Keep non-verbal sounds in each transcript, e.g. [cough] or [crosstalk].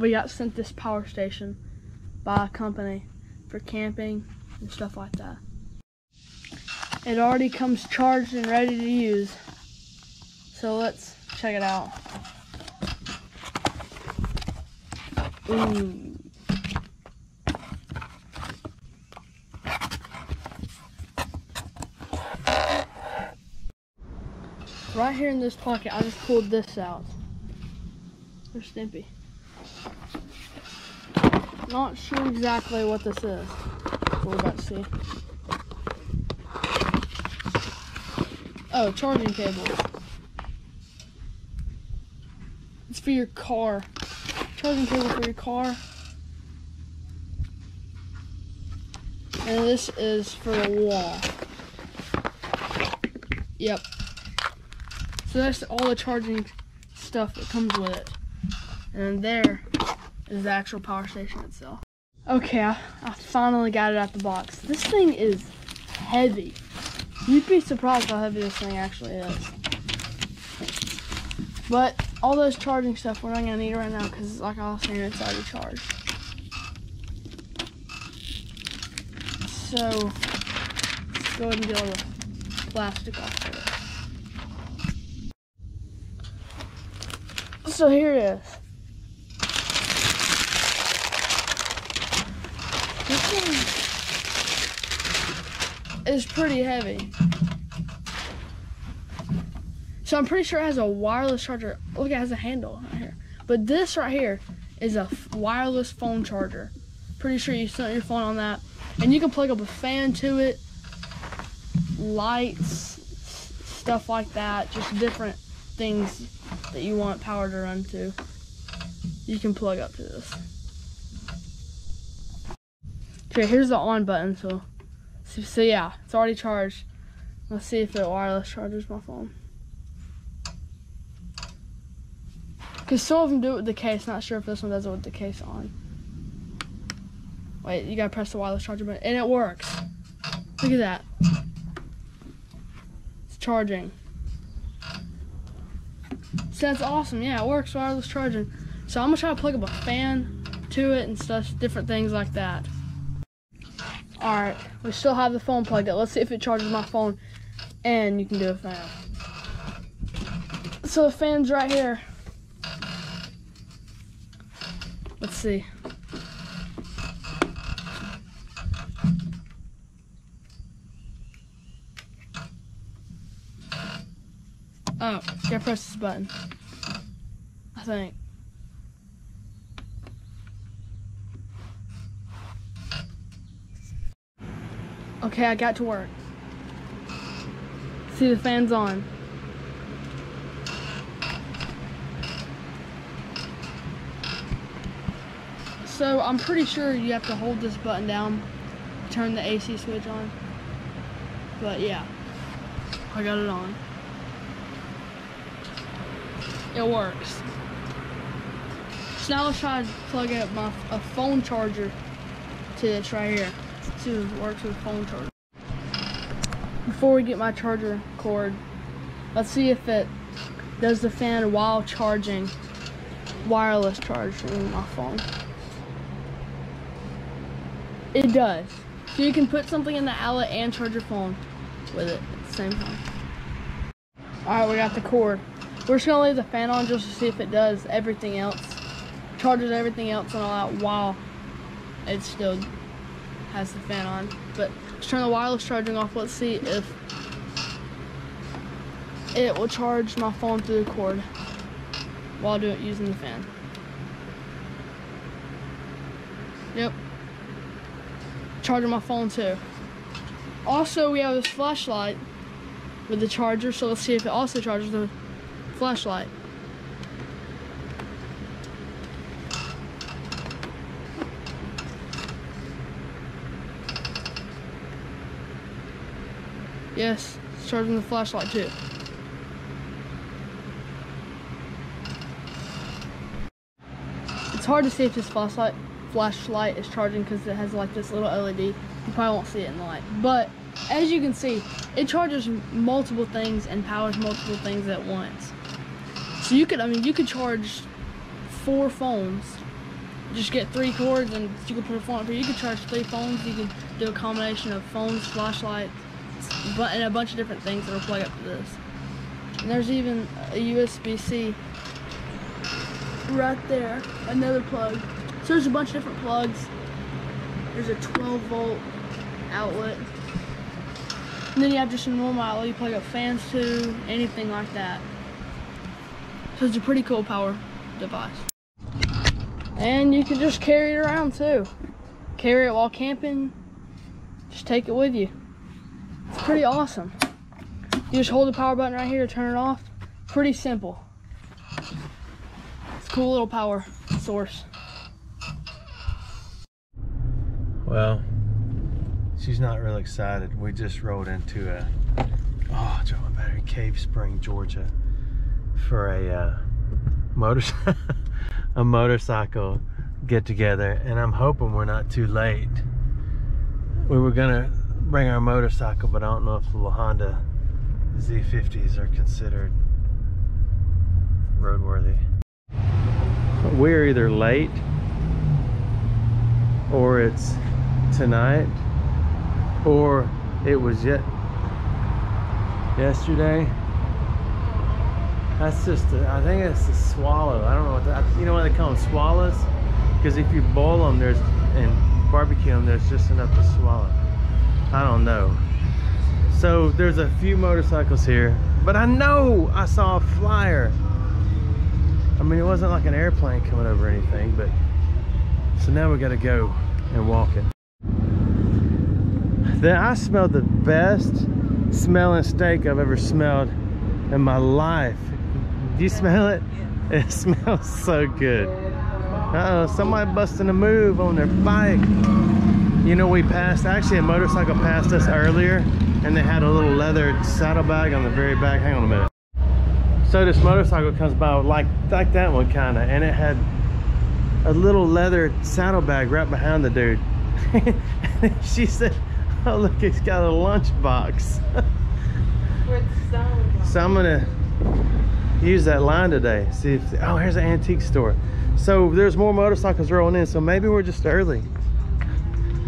we got sent this power station by a company for camping and stuff like that. It already comes charged and ready to use. So let's check it out. Ooh. Right here in this pocket, I just pulled this out. There's Stimpy. Not sure exactly what this is. We're about to see. Oh, charging cable. It's for your car. Charging cable for your car. And this is for the wall. Yep. So that's all the charging stuff that comes with it. And there is the actual power station itself. Okay, I, I finally got it out the box. This thing is heavy. You'd be surprised how heavy this thing actually is. But all those charging stuff we're not gonna need right now because like I was saying, it's already charged. So let's go ahead and get all the plastic off of it. So here it is. This thing is pretty heavy. So I'm pretty sure it has a wireless charger. Look, it has a handle right here. But this right here is a wireless phone charger. Pretty sure you set your phone on that. And you can plug up a fan to it, lights, stuff like that. Just different things that you want power to run to. You can plug up to this. Okay, here's the on button. So, so, so yeah, it's already charged. Let's see if it wireless charges my phone. Because some of them do it with the case. Not sure if this one does it with the case on. Wait, you gotta press the wireless charger button. And it works. Look at that. It's charging. So that's awesome. Yeah, it works wireless charging. So I'm gonna try to plug up a fan to it and stuff, different things like that. Alright, we still have the phone plugged up. Let's see if it charges my phone and you can do a fan. So the fan's right here. Let's see. Oh, gotta press this button. I think. Okay, I got to work. See the fan's on. So I'm pretty sure you have to hold this button down, turn the AC switch on. But yeah, I got it on. It works. So now let's try to plug up my a phone charger to this right here. To works with phone charger. Before we get my charger cord, let's see if it does the fan while charging wireless charging my phone. It does. So you can put something in the outlet and charge your phone with it at the same time. Alright, we got the cord. We're just gonna leave the fan on just to see if it does everything else. Charges everything else and all that while it's still has the fan on. But let's turn the wireless charging off. Let's see if it will charge my phone through the cord while doing using the fan. Yep. Charging my phone too. Also, we have this flashlight with the charger, so let's see if it also charges the flashlight. Yes, it's charging the flashlight too. It's hard to see if this flashlight flashlight is charging because it has like this little LED. You probably won't see it in the light. But as you can see, it charges multiple things and powers multiple things at once. So you could, I mean, you could charge four phones just get three cords and you can put a phone up here. You can charge three phones. You could do a combination of phones, flashlights, but and a bunch of different things that'll plug up to this. And there's even a USB-C right there, another plug. So there's a bunch of different plugs. There's a 12 volt outlet. And then you have just a normal outlet you plug up fans to, anything like that. So it's a pretty cool power device. And you can just carry it around too. Carry it while camping, just take it with you. It's pretty awesome. You just hold the power button right here to turn it off. Pretty simple. It's a cool little power source. Well, she's not real excited. We just rode into a, oh, my battery, Cave Spring, Georgia, for a uh, motor, [laughs] a motorcycle get together, and I'm hoping we're not too late. We were gonna bring our motorcycle, but I don't know if the Honda Z50s are considered roadworthy. We're either late or it's tonight or it was yet yesterday. That's just a, I think it's a swallow. I don't know what that you know why they call them swallows? Because if you boil them there's and barbecue them there's just enough to swallow I don't know so there's a few motorcycles here but I know I saw a flyer I mean it wasn't like an airplane coming over or anything but so now we got to go and walk it then I smelled the best smelling steak I've ever smelled in my life. Do you smell it? It [laughs] smells so good. Uh oh somebody busting a move on their bike. You know, we passed, actually a motorcycle passed us earlier and they had a little leather saddlebag on the very back. Hang on a minute. So this motorcycle comes by like, like that one kinda, and it had a little leather saddlebag right behind the dude. [laughs] she said, Oh look, he's got a lunchbox. [laughs] so I'm gonna use that line today. See if, oh, here's an antique store. So there's more motorcycles rolling in, so maybe we're just early.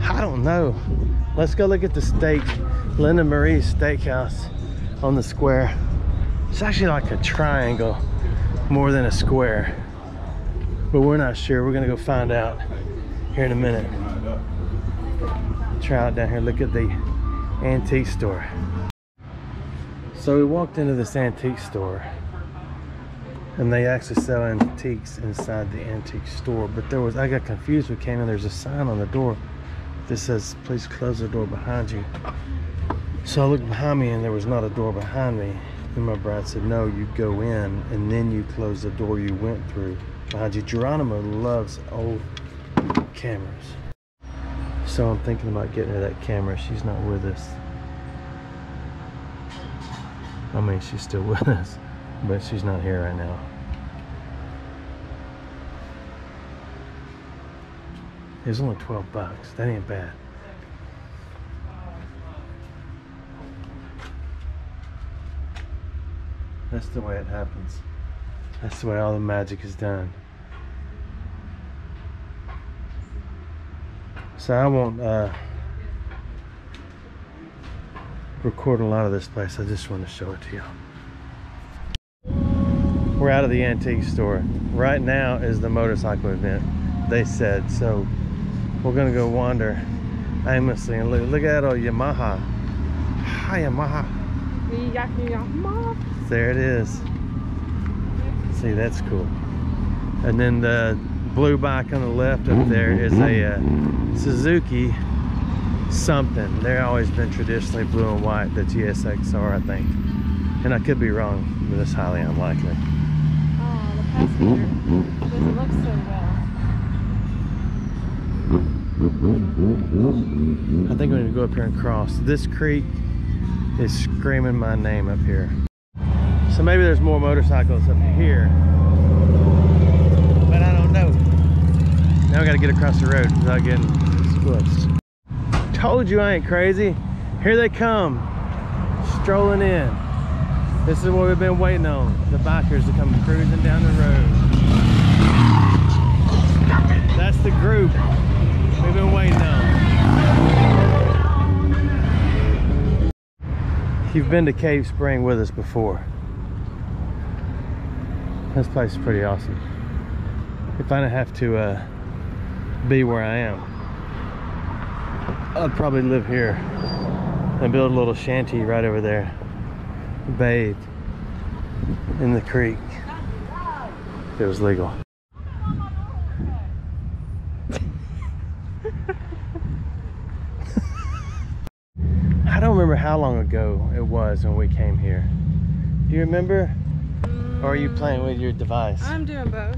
I don't know. Let's go look at the steak, Linda Marie's Steakhouse on the square. It's actually like a triangle more than a square, but we're not sure. We're gonna go find out here in a minute try out down here look at the antique store so we walked into this antique store and they actually sell antiques inside the antique store but there was i got confused we came in there's a sign on the door that says please close the door behind you so i looked behind me and there was not a door behind me and my bride said no you go in and then you close the door you went through behind you geronimo loves old cameras so I'm thinking about getting her that camera. She's not with us. I mean, she's still [laughs] with us, but she's not here right now. It's only 12 bucks. That ain't bad. That's the way it happens. That's the way all the magic is done. So I won't uh, record a lot of this place. I just want to show it to you. We're out of the antique store. Right now is the motorcycle event, they said. So we're gonna go wander aimlessly and look, look at all Yamaha. Hi Yamaha. There it is. See, that's cool. And then the blue bike on the left up there is a uh, Suzuki something. They're always been traditionally blue and white, the GSXR, I think. And I could be wrong, but it's highly unlikely. Oh, the passenger doesn't look so well. I think need to go up here and cross. This creek is screaming my name up here. So maybe there's more motorcycles up here. But I don't know. Now we gotta get across the road without getting squished. Told you I ain't crazy. Here they come, strolling in. This is what we've been waiting on. The bikers to come cruising down the road. That's They've been waiting now. You've been to Cave Spring with us before. This place is pretty awesome. If I didn't have to uh, be where I am, I'd probably live here and build a little shanty right over there, bathe in the creek. It was legal. How long ago it was when we came here. Do you remember? Or are you playing with your device? I'm doing both.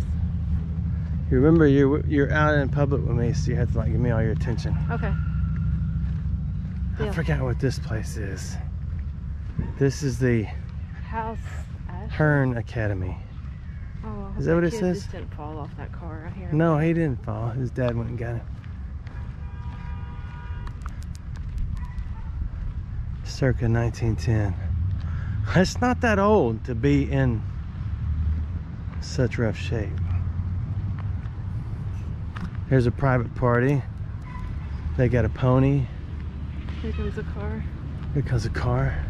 You remember you're you're out in public with me, so you have to like give me all your attention. Okay. I Yeah. forgot what this place is. This is the House. Hearn Academy. Oh, I Is that what it says? Didn't fall off that car right here. No, he didn't fall. His dad went and got him. Circa 1910. It's not that old to be in such rough shape. Here's a private party. They got a pony. Here comes a car. Here comes a car.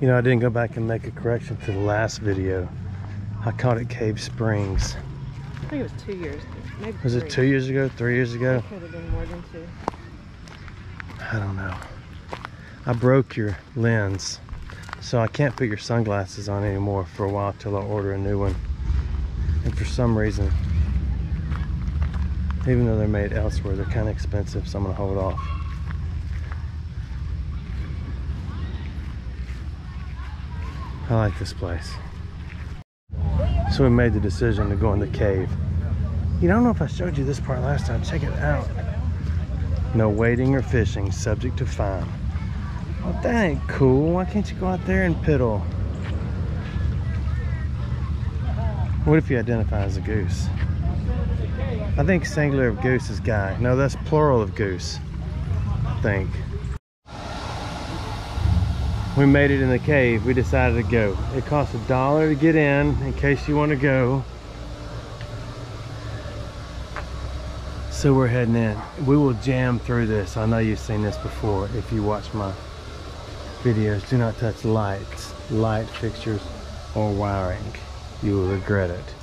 You know, I didn't go back and make a correction to the last video. I called it Cave Springs. I think it was two years. Maybe Was it two years ago, three years ago? It could have been more than two. I don't know. I broke your lens, so I can't put your sunglasses on anymore for a while till I order a new one. And for some reason, even though they're made elsewhere, they're kind of expensive, so I'm gonna hold off. I like this place. So we made the decision to go in the cave. You don't know if I showed you this part last time. Check it out. No wading or fishing, subject to fine. Well, that ain't cool. Why can't you go out there and piddle? What if you identify as a goose? I think singular of goose is guy. No, that's plural of goose. I think. We made it in the cave. We decided to go. It costs a dollar to get in, in case you want to go. So we're heading in. We will jam through this. I know you've seen this before if you watch my videos. Do not touch lights, light fixtures, or wiring. You will regret it.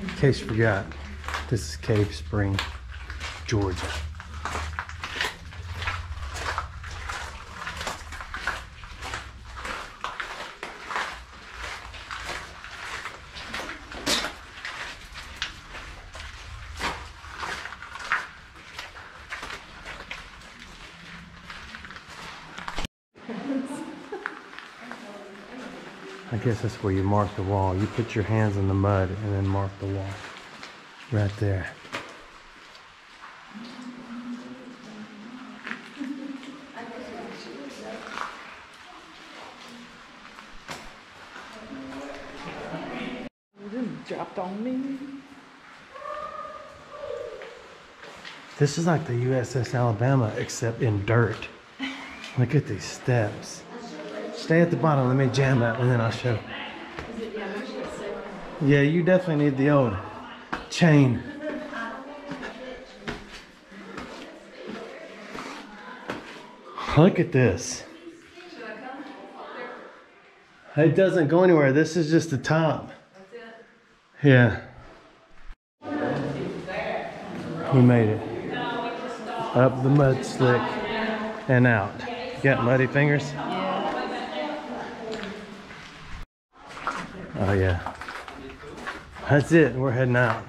In case you forgot, this is Cave Spring, Georgia. That's where you mark the wall. You put your hands in the mud and then mark the wall. Right there. Dropped on me. This is like the USS Alabama, except in dirt. Look at these steps. Stay at the bottom. Let me jam that, and then I'll show. Yeah, you definitely need the old chain. Look at this. It doesn't go anywhere. This is just the top. Yeah. We made it. Up the mud slick and out. Got muddy fingers? Oh yeah. That's it. We're heading out.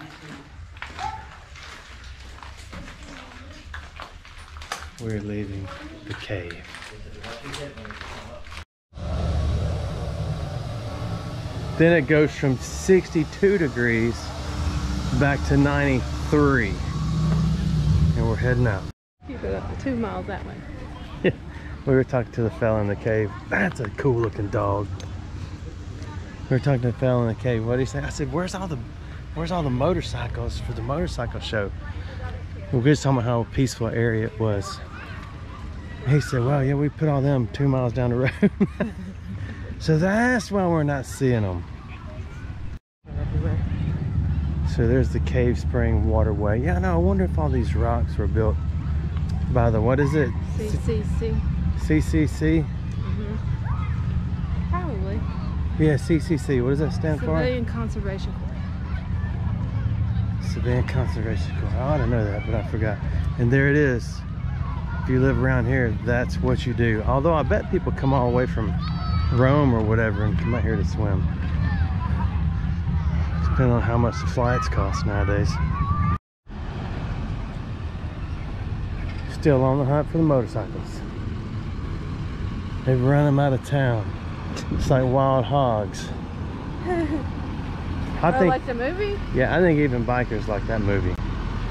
We're leaving the cave. Then it goes from 62 degrees back to 93. And we're heading out. You go up two miles that way. [laughs] We were talking to the fella in the cave. That's a cool looking dog. We were talking to fella in the cave. What did he say? I said, "Where's all the, where's all the motorcycles for the motorcycle show?" We were just talking about how peaceful area it was. He said, "Well, yeah, we put all them two miles down the road." [laughs] so that's why we're not seeing them. So there's the Cave Spring waterway. Yeah, no, I wonder if all these rocks were built by the, what is it? CCC. CCC? hmm Probably. Yeah, CCC. What does that stand for? Civilian Conservation Corps. Civilian Conservation Corps. Oh, I ought to know that, but I forgot. And there it is. If you live around here, that's what you do. Although I bet people come all the way from Rome or whatever and come out here to swim. Depending on how much the flights cost nowadays. Still on the hunt for the motorcycles. They've run them out of town. It's like wild hogs. [laughs] I think, like the movie? yeah, I think even bikers like that movie.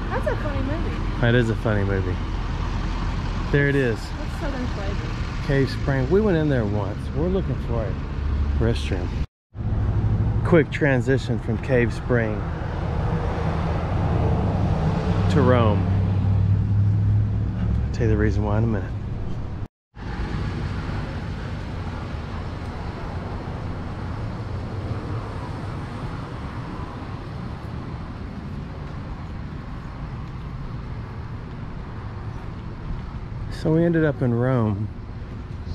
That's a funny movie. That is a funny movie. There it is, What's Southern Flavor? Cave Spring. We went in there once. We're looking for a restroom. Quick transition from Cave Spring to Rome. I'll tell you the reason why in a minute. So we ended up in Rome.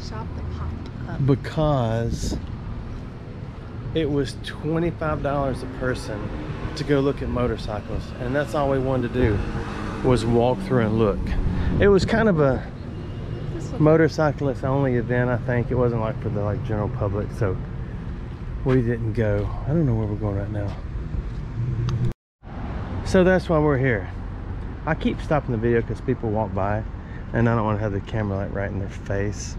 Shop the Pop Up. because it was $25 a person to go look at motorcycles. And that's all we wanted to do was walk through and look. It was kind of a motorcyclist only event i think. It wasn't like for the like general public so we didn't go. I don't know where we're going right now. So that's why we're here. I keep stopping the video because people walk by and i don't want to have the camera like right in their face.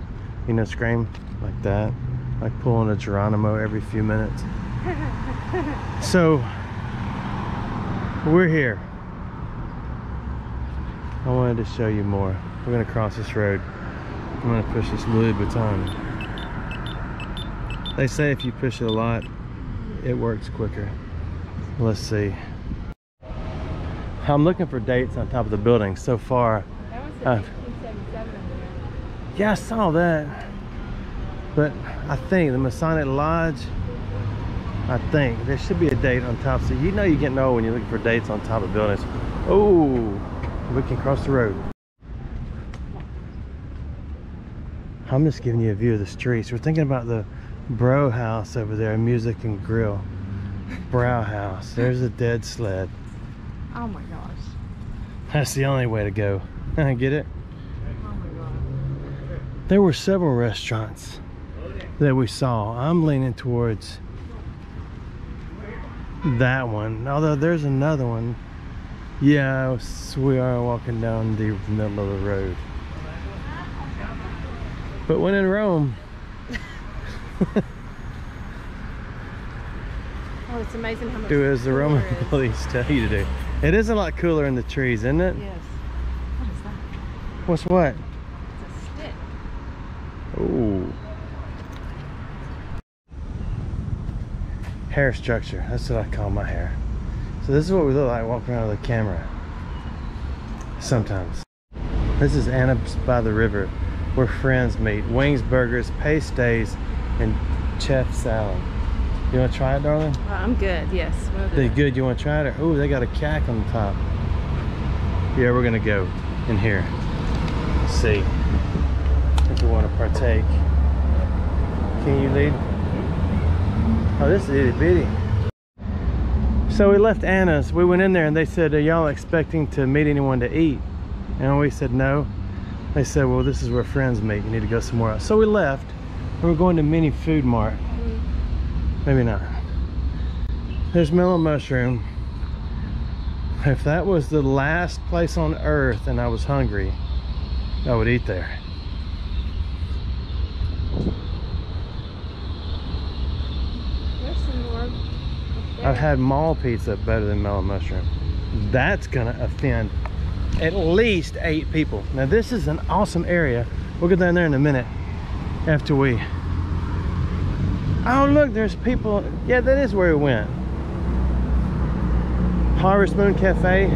You know scream like that. Like pulling a geronimo every few minutes. [laughs] So we're here. I wanted to show you more. We're gonna cross this road. I'm gonna push this louis vuitton. They say if you push it a lot it works quicker. Let's see. I'm looking for dates on top of the building. So far That one Uh, said 1877 over there. Yeah i saw that. But i think the masonic lodge i think there should be a date on top. So you know you're getting old when you're looking for dates on top of buildings. Oh we can cross the road. I'm just giving you a view of the streets. We're thinking about the bro house over there music and grill. Brow house. There's a dead sled. Oh my gosh. that's the only way to go. [laughs] Get it. There were several restaurants that we saw. I'm leaning towards that one. Although there's another one. Yeah, we are walking down the middle of the road. But when in Rome, Oh, it's amazing how much. do as the Roman police tell you to do. It is a lot cooler in the trees, isn't it? Yes. What is that? What's what? It's a stick. Ooh. Hair structure. That's what I call my hair. So this is what we look like walking around with a camera. Sometimes. This is Annab's by the river, where friends meet. Wings Burgers, pay stays, and chef salad. You want to try it, darling? Well, I'm good. Yes. We'll They good? You want to try it? Oh, they got a cack on the top. Yeah, we're gonna go in here. Let's see if we want to partake. Can you lead? Oh, this is itty bitty. So we left Anna's. We went in there and they said, "Are y'all expecting to meet anyone to eat?" And we said no. They said, "Well, this is where friends meet. You need to go somewhere else." So we left. and We were going to Mini Food Mart. Mm-hmm. Maybe not. There's Mellow Mushroom. If that was the last place on earth and I was hungry, I would eat there. There's some more. up there. I've had mall pizza better than Mellow Mushroom. That's gonna offend at least eight people. Now this is an awesome area. We'll get down there in a minute after we. Oh look, there's people. Yeah, that is where we went. Harvest Moon Cafe.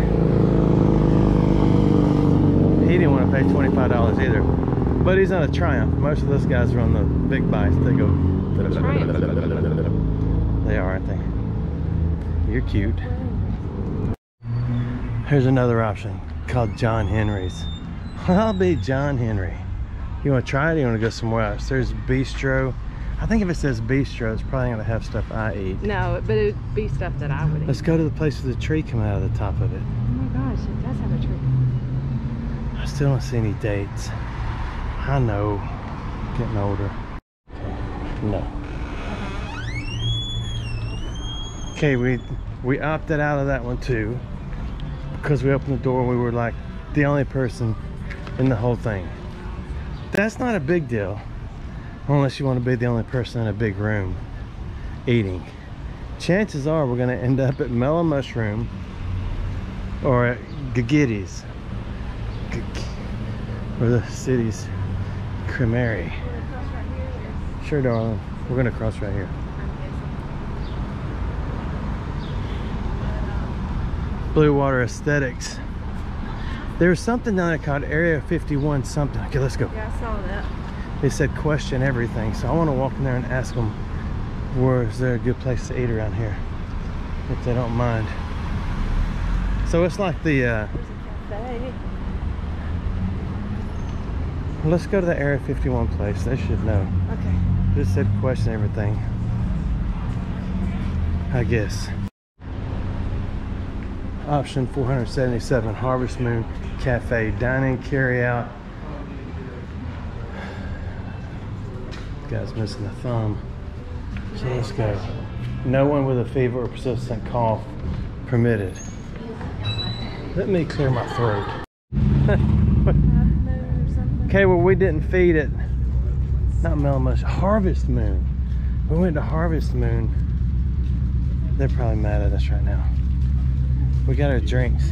He didn't want to pay $25 either. But he's on a Triumph. Most of those guys are on the big bikes. They go. [laughs] They are, aren't they? You're cute. Here's another option called John Henry's. I'll be John Henry. You want to try it? Or you want to go somewhere else? There's Bistro. I think if it says Bistro, it's probably going to have stuff I eat. No, but it would be stuff that I would eat. Let's go to the place with the tree coming out of the top of it. Oh my gosh, it does have a tree. I still don't see any dates. I know. Getting older. No. Okay, we we opted out of that one too because we opened the door and we were like the only person in the whole thing. That's not a big deal unless you want to be the only person in a big room eating. Chances are we're going to end up at Mellow Mushroom or at Gagitti's or the city's cremerie. Sure, darling. We're going to cross right here. Blue Water Aesthetics. There's something down there called Area 51 something. Okay, let's go. Yeah, I saw that. They said question everything. So I want to walk in there and ask them where is there a good place to eat around here if they don't mind. So it's like the uh, There's a cafe. let's go to the Area 51 place. They should know. Okay. Just said question everything. I guess. Option 477 Harvest Moon Cafe. Dining, carry out. Guy's missing a thumb. So let's go. No one with a fever or persistent cough permitted. Let me clear my throat. [laughs] Okay, well, we didn't feed it. Not Melmush, Harvest Moon. We went to Harvest Moon. They're probably mad at us right now. We got our drinks,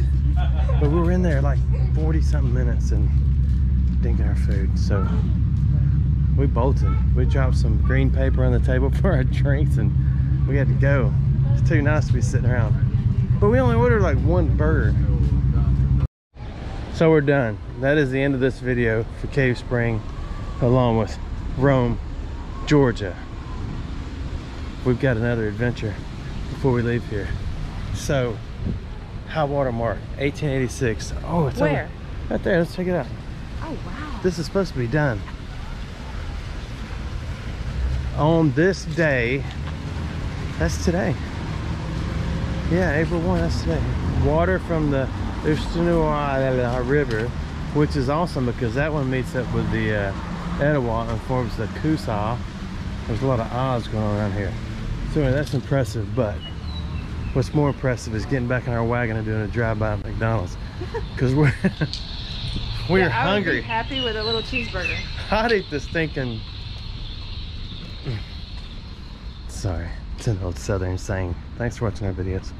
but we were in there like 40 something minutes and didn't get our food. So we bolted. We dropped some green paper on the table [laughs] for our drinks and we had to go. It's too nice to be sitting around. But we only ordered like one burger. So we're done. That is the end of this video for Cave Spring, along with Rome, Georgia. We've got another adventure before we leave here. So, high water mark, 1886. Oh, it's over- Where? right there. Let's check it out. Oh wow. This is supposed to be done. On this day, that's today. Yeah, April 1, that's today. Water from the Oostanaula River, which is awesome because that one meets up with the uh, Etowah and forms the Coosa. There's a lot of odds going on around here. So anyway, that's impressive, but what's more impressive is getting back in our wagon and doing a drive-by at McDonald's. Because we're, [laughs] we're yeah, I would hungry. be happy with a little cheeseburger. I'd eat this thinking. Sorry, it's an old southern saying. Thanks for watching our videos.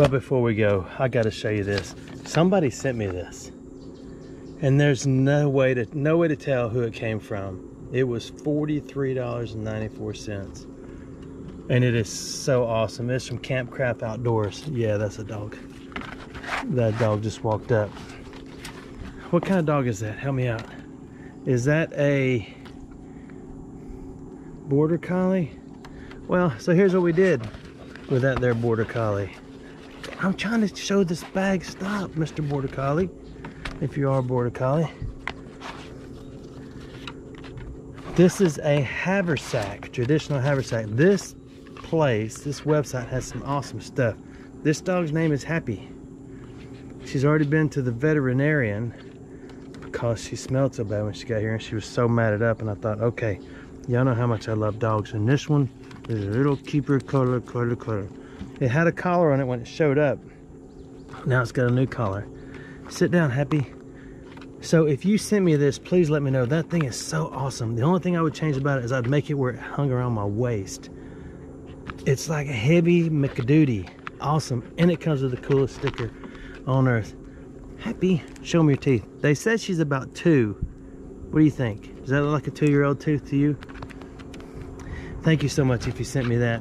But before we go, I got to show you this. Somebody sent me this, and there's no way to no way to tell who it came from. It was forty-three dollars and it is so awesome. It's from Camp Campcraft Outdoors. Yeah, that's a dog. That dog just walked up. What kind of dog is that? Help me out. Is that a border collie? Well, so here's what we did with that there border collie. I'm trying to show this bag. Stop, Mr. Border Collie. If you are Border Collie. This is a haversack, traditional haversack. This place, this website has some awesome stuff. This dog's name is Happy. She's already been to the veterinarian because she smelled so bad when she got here and she was so matted up and I thought, okay, y'all know how much I love dogs and this one is a little keeper color, color, color. It had a collar on it when it showed up. Now it's got a new collar. Sit down, Happy. So if you sent me this, please let me know. That thing is so awesome. The only thing I would change about it is I'd make it where it hung around my waist. It's like a heavy McDuty. Awesome. And it comes with the coolest sticker on earth. Happy, show me your teeth. They said she's about two. What do you think? Does that look like a two-year-old tooth to you? Thank you so much if you sent me that.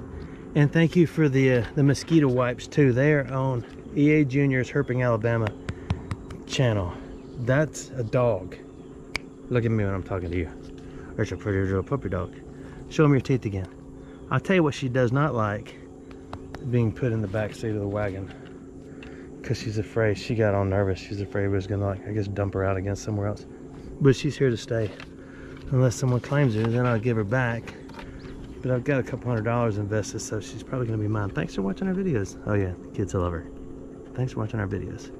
And thank you for the uh, the mosquito wipes too. They are on EA Junior's Herping Alabama channel. That's a dog. Look at me when I'm talking to you. There's a pretty little puppy dog. Show them your teeth again. I'll tell you what she does not like. Being put in the back seat of the wagon. Because she's afraid. She got all nervous. She's afraid we was going to, like, I guess, dump her out again somewhere else. But she's here to stay. Unless someone claims her, then I'll give her back. But I've got a couple hundred dollars invested, so she's probably going to be mine. Thanks for watching our videos. Oh yeah, the kids I love her. Thanks for watching our videos.